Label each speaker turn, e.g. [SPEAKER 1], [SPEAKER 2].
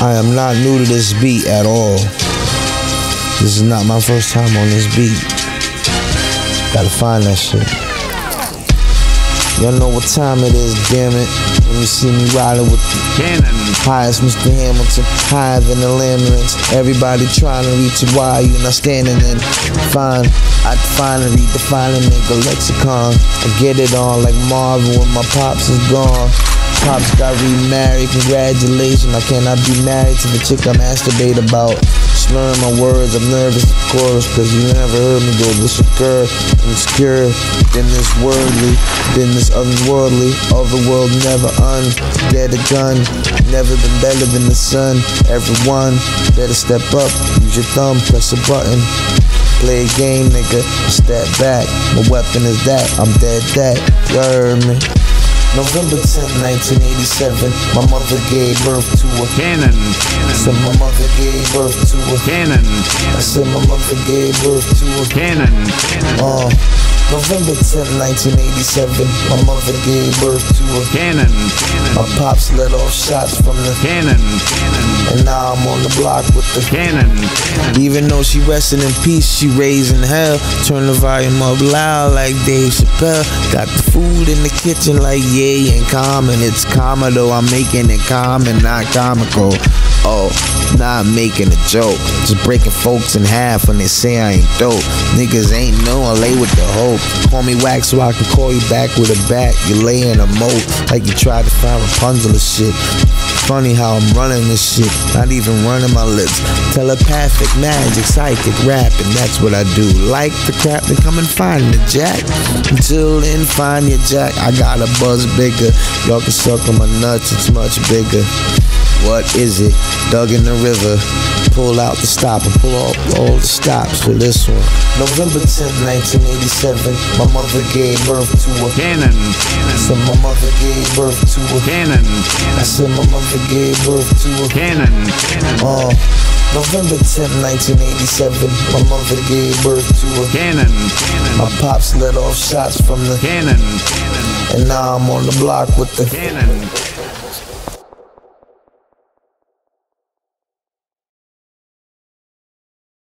[SPEAKER 1] I am not new to this beat at all. This is not my first time on this beat. Gotta find that shit. Y'all know what time it is, damn it. When you see me riding with the
[SPEAKER 2] Cannon.
[SPEAKER 1] highest Mr. Hamilton, higher than the ambulance. Everybody trying to reach it, why you not standing in? Fine, I define and redefine a nigga lexicon. I get it on like Marvin when my pops is gone. Pops got remarried, congratulations. I cannot be married to the chick I masturbate about. Slurring my words, I'm nervous, of course, cause you never heard me go this occur. Insecure, then this worldly, then this otherworldly. Otherworld never un, dead a gun. Never been better than the sun. Everyone better step up, use your thumb, press a button. Play a game, nigga, step back. My weapon is that, I'm dead that. You heard me. November 10, 1987, my mother gave birth to a
[SPEAKER 2] Cannon.
[SPEAKER 1] I said my mother gave birth to a
[SPEAKER 2] Cannon.
[SPEAKER 1] I said my mother gave birth to a
[SPEAKER 2] Cannon.
[SPEAKER 1] uh, November 10, 1987, my mother gave birth to a
[SPEAKER 2] Cannon.
[SPEAKER 1] My pops let off shots from the
[SPEAKER 2] Cannon.
[SPEAKER 1] and now I'm on the block with the
[SPEAKER 2] Cannon.
[SPEAKER 1] Even though she resting in peace, she raising hell. Turn the volume up loud like Dave Chappelle. Got the food in the kitchen like yay and common. It's common though, I'm making it common, not comical. Oh, not making a joke. Just breaking folks in half when they say I ain't dope. Niggas ain't know I lay with the hope. Call me wax so I can call you back with a bat. You lay in a moat like you tried to find Rapunzel or shit. Funny how I'm running this shit, not even running my lips. Telepathic, magic, psychic, rapping, that's what I do. Like the crap, then come and find the jack. Until then, find your jack. I got a buzz bigger. Y'all can suck on my nuts, it's much bigger. What is it? Dug in the river. Pull out the stop and pull off all the stops for this one. November 10th, 1987, my mother gave birth to a
[SPEAKER 2] Cannon.
[SPEAKER 1] so my mother gave birth to a
[SPEAKER 2] Cannon.
[SPEAKER 1] I said my mother gave birth to a
[SPEAKER 2] Cannon.
[SPEAKER 1] uh, November 10th, 1987, my mother gave birth to a
[SPEAKER 2] Cannon.
[SPEAKER 1] My pops let off shots from the
[SPEAKER 2] Cannon.
[SPEAKER 1] and now I'm on the block with the
[SPEAKER 2] Cannon.